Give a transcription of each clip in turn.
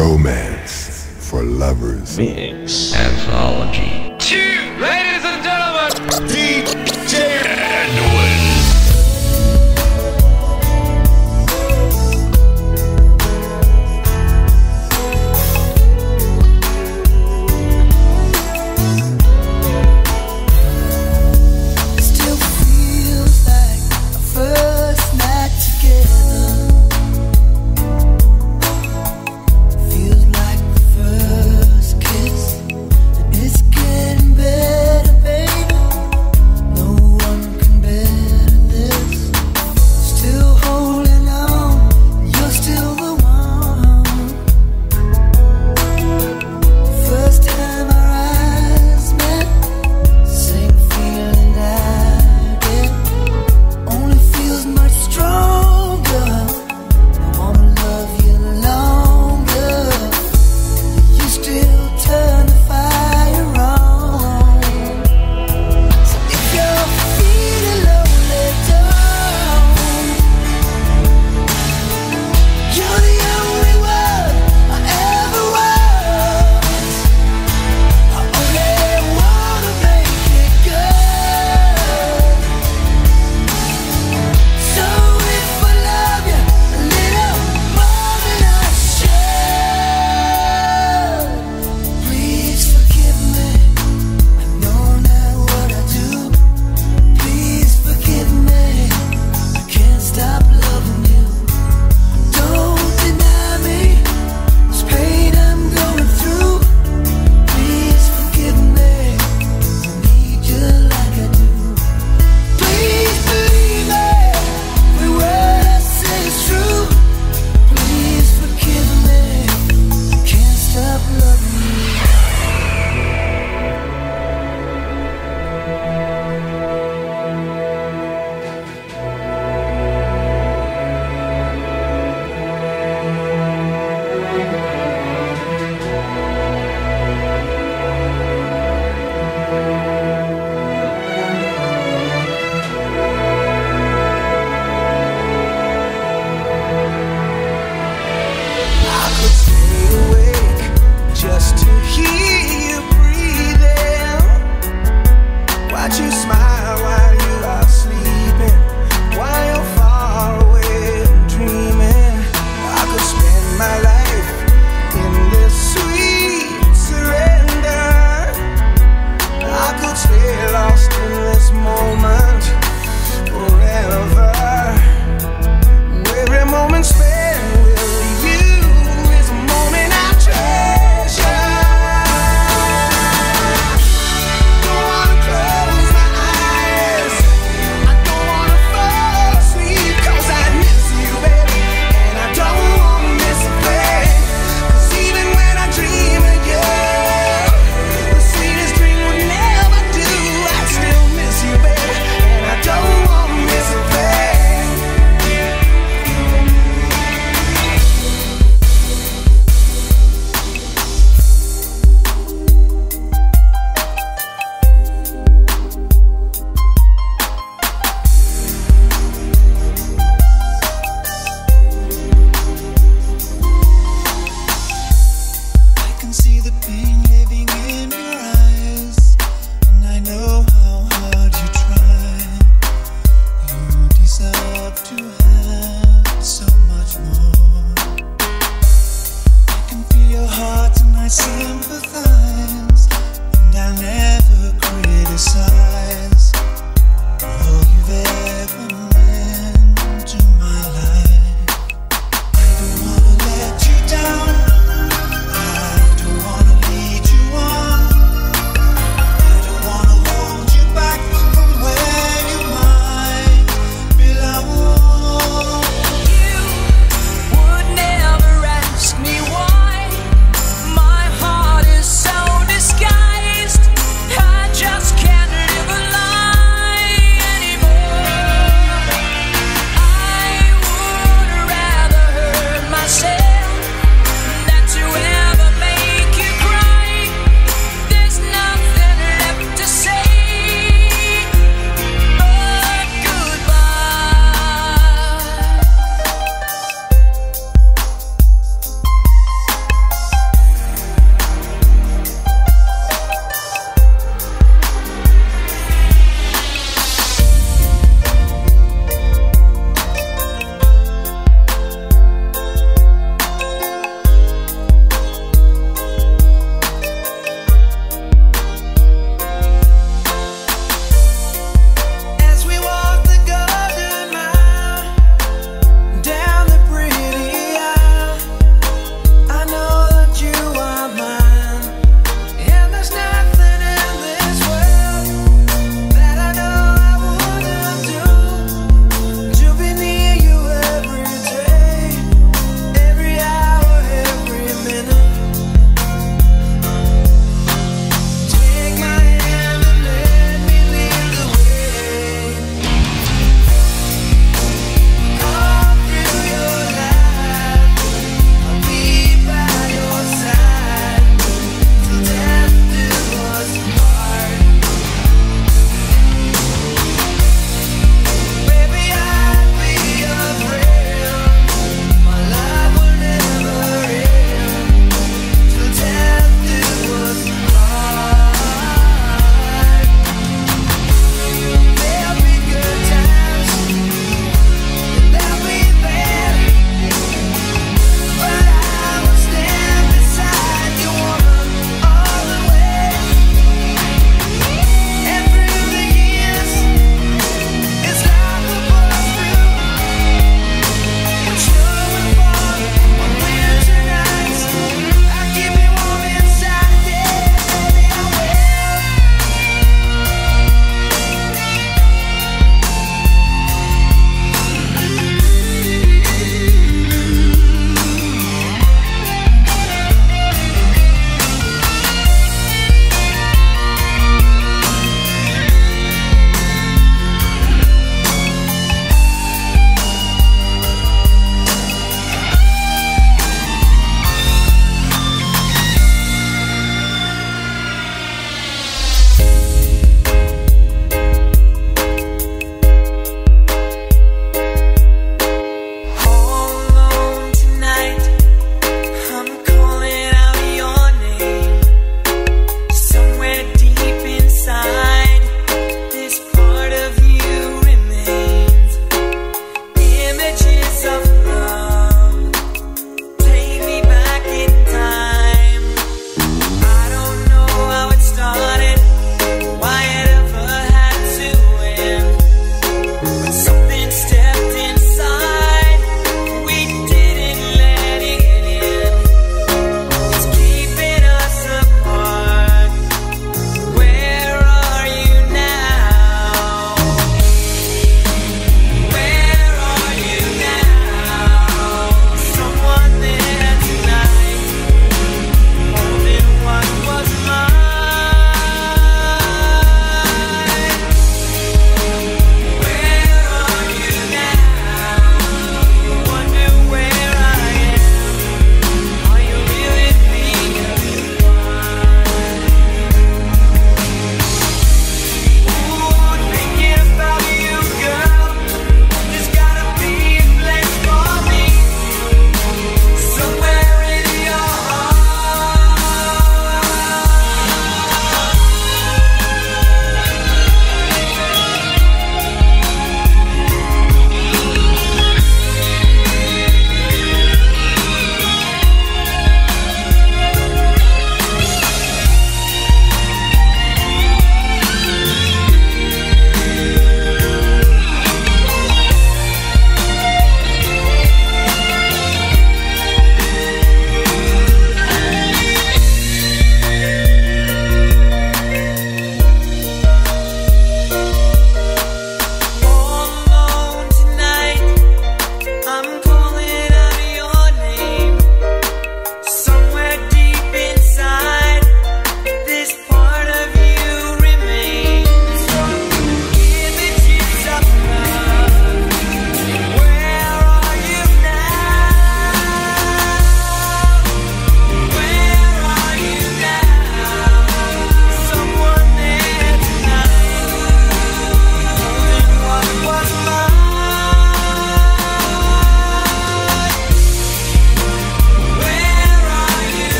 Romance for lovers. Mix Anthology. Two,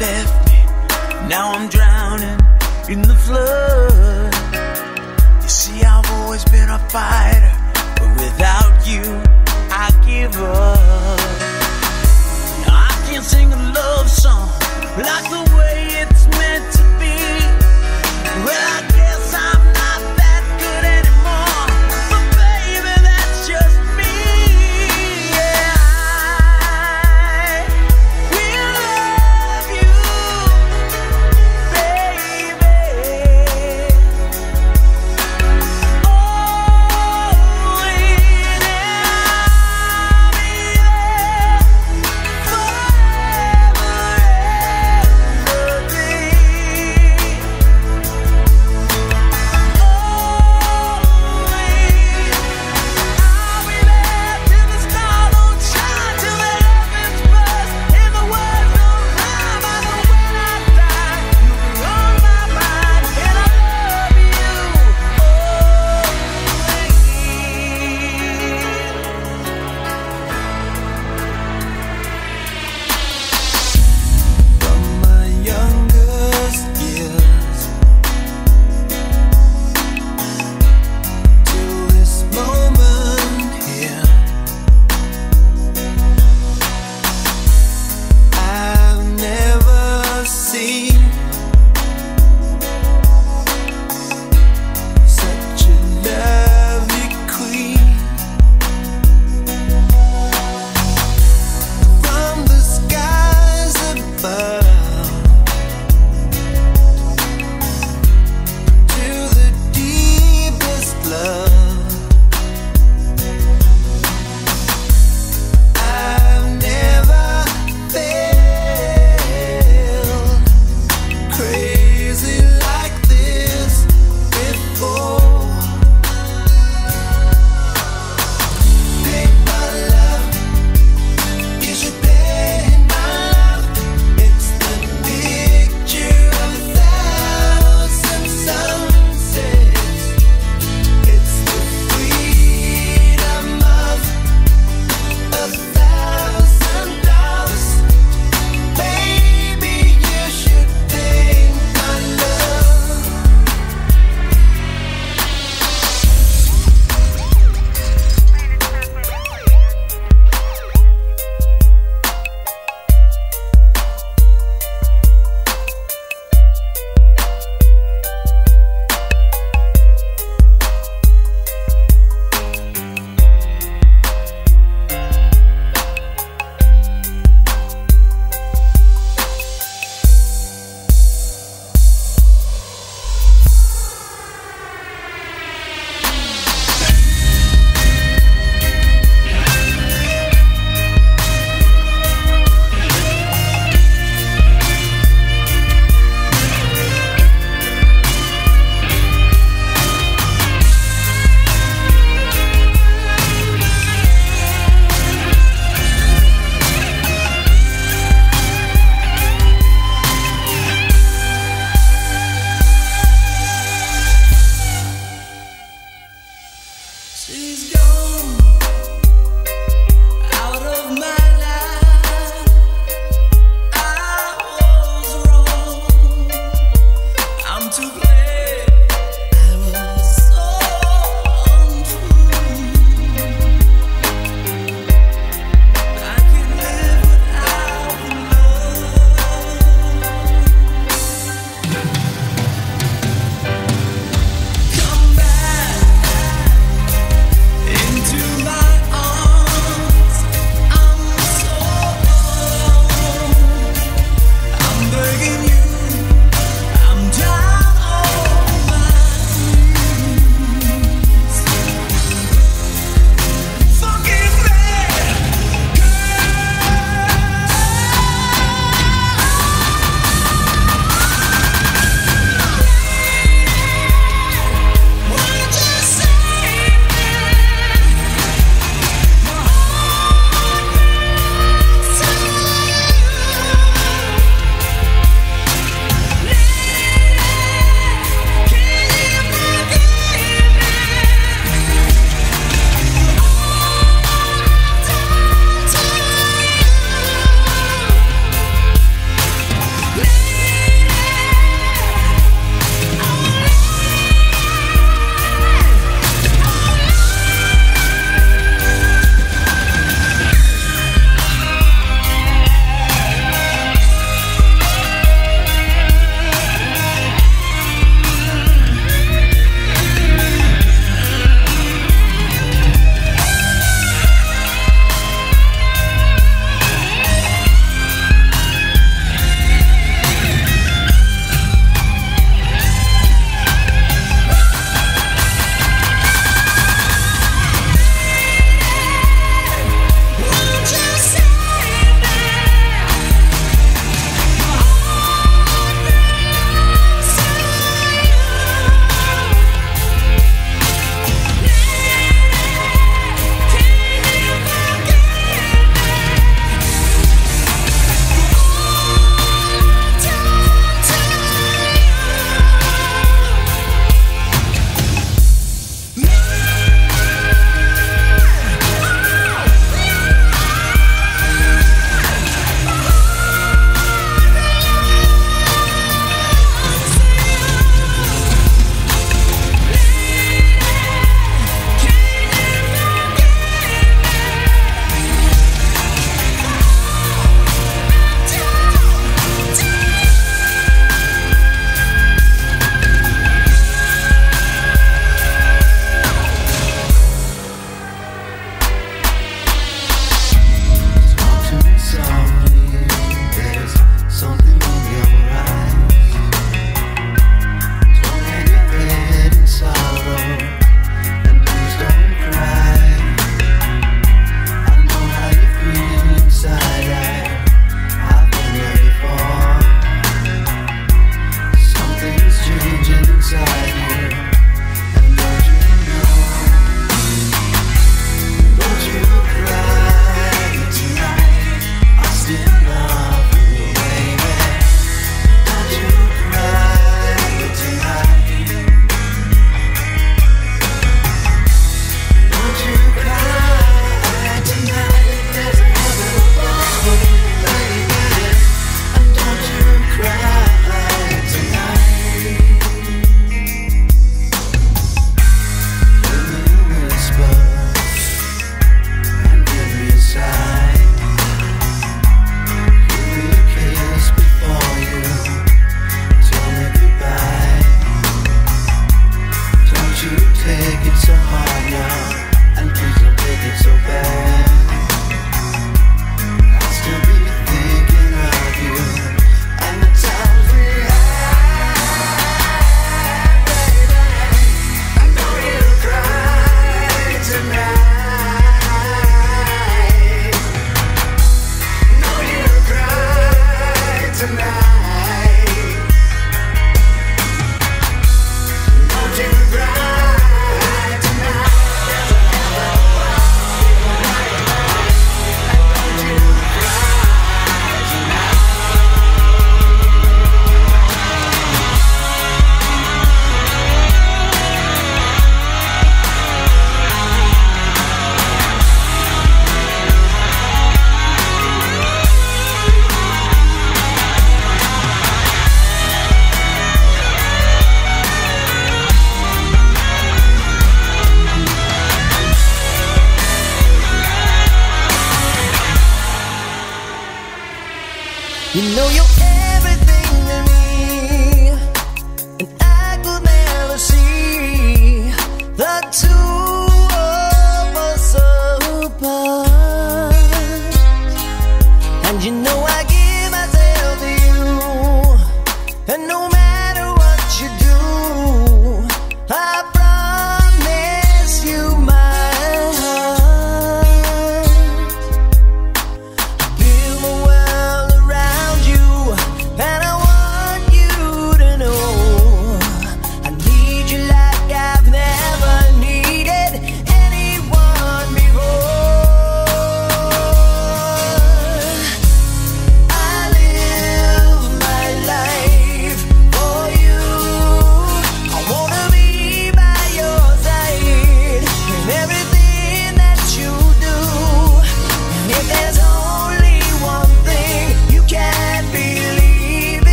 left me. Now I'm drowning in the flood. You see, I've always been a fighter, but without you, I give up. Now, I can't sing a love song like the way.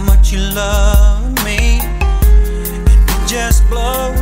How much you love me. It just blows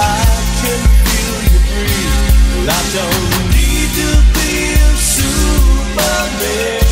I can feel you breathe. I don't need to be a superman.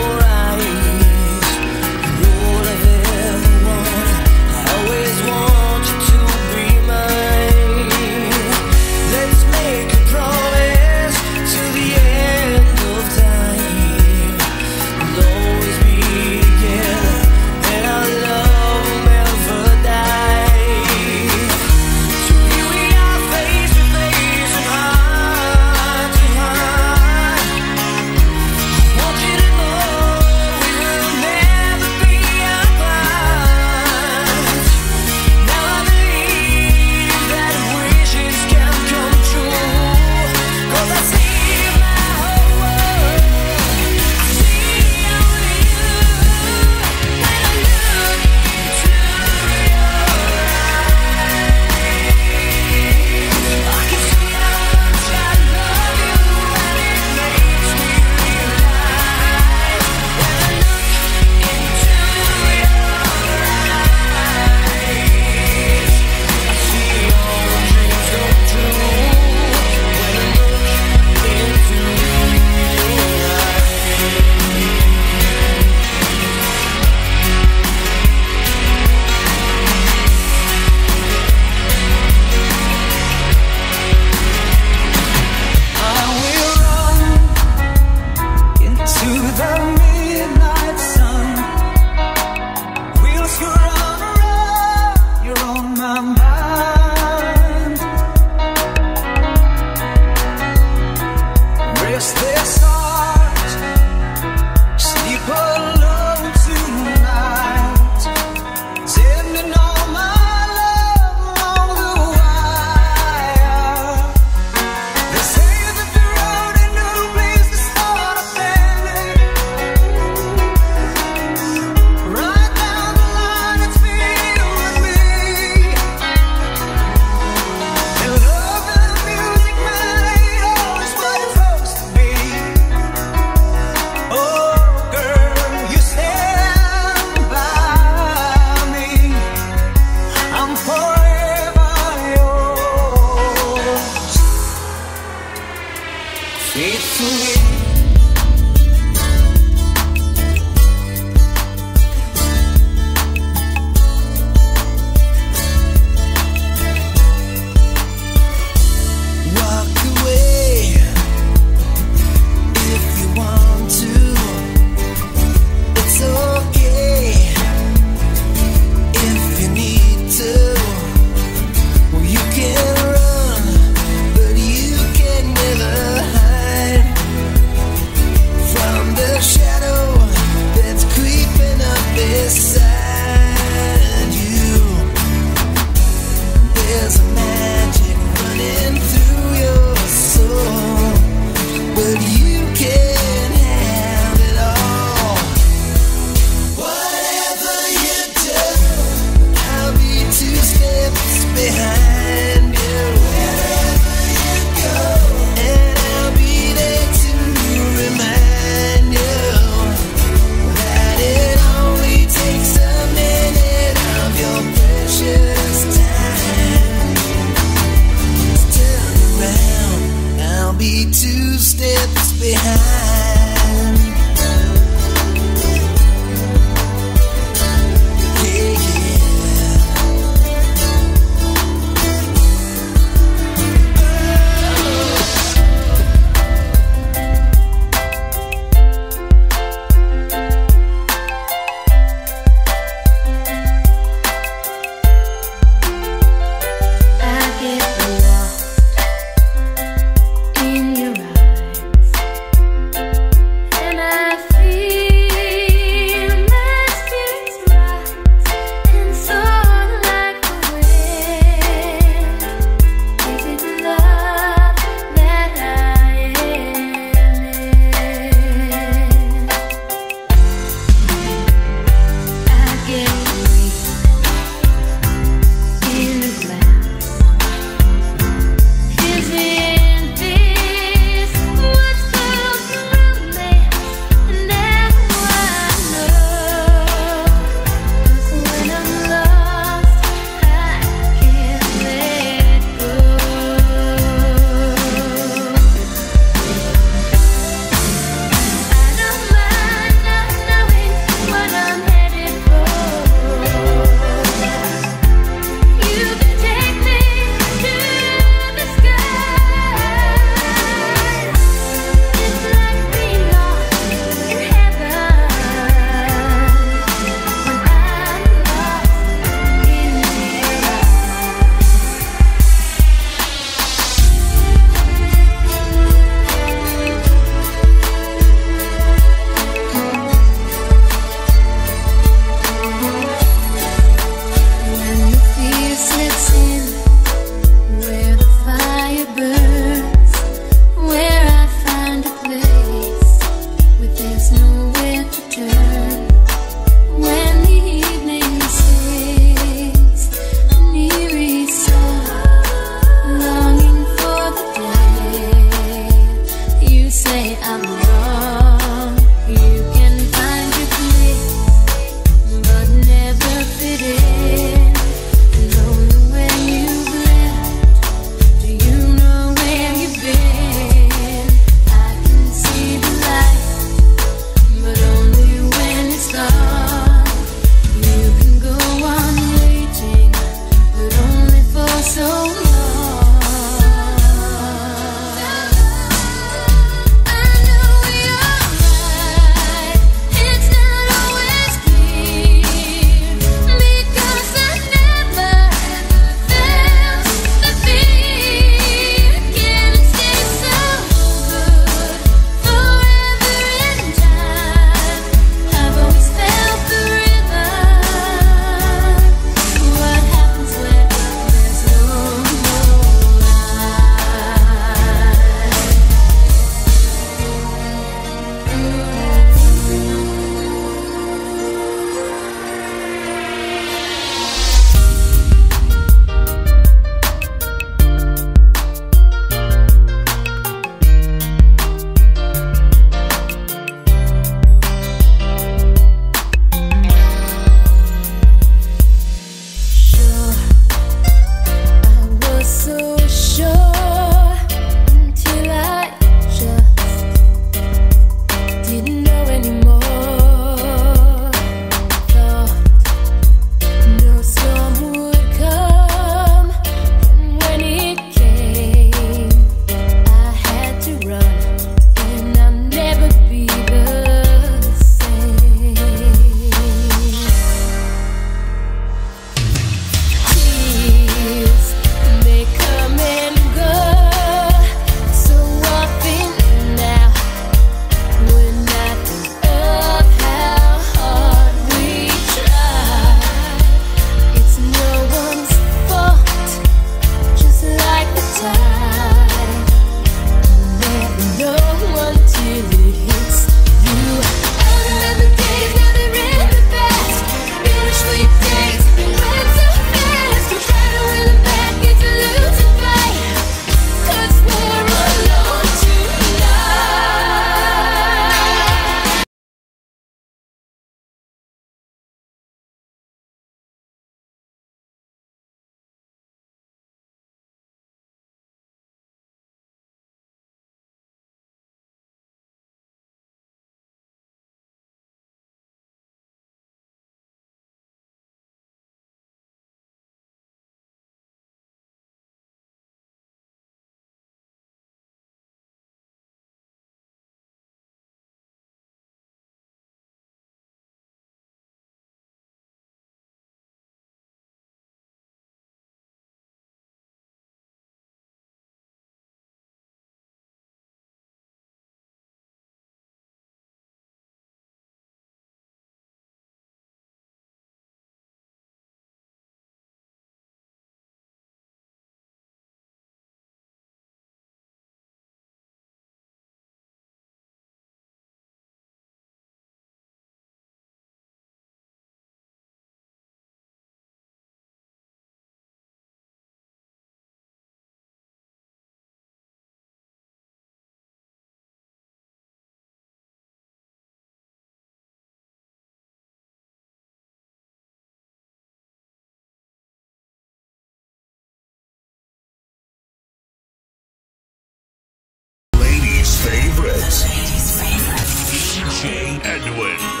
Edwin.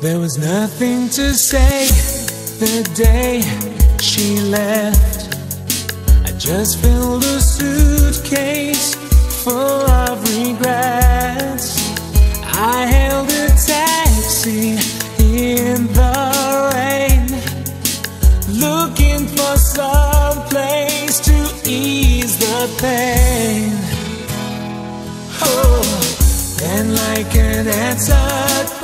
There was nothing to say the day she left. I just filled a suitcase full of regrets. I hailed a taxi in the rain, looking for some place to ease the pain. Oh, and like an prayer.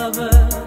discover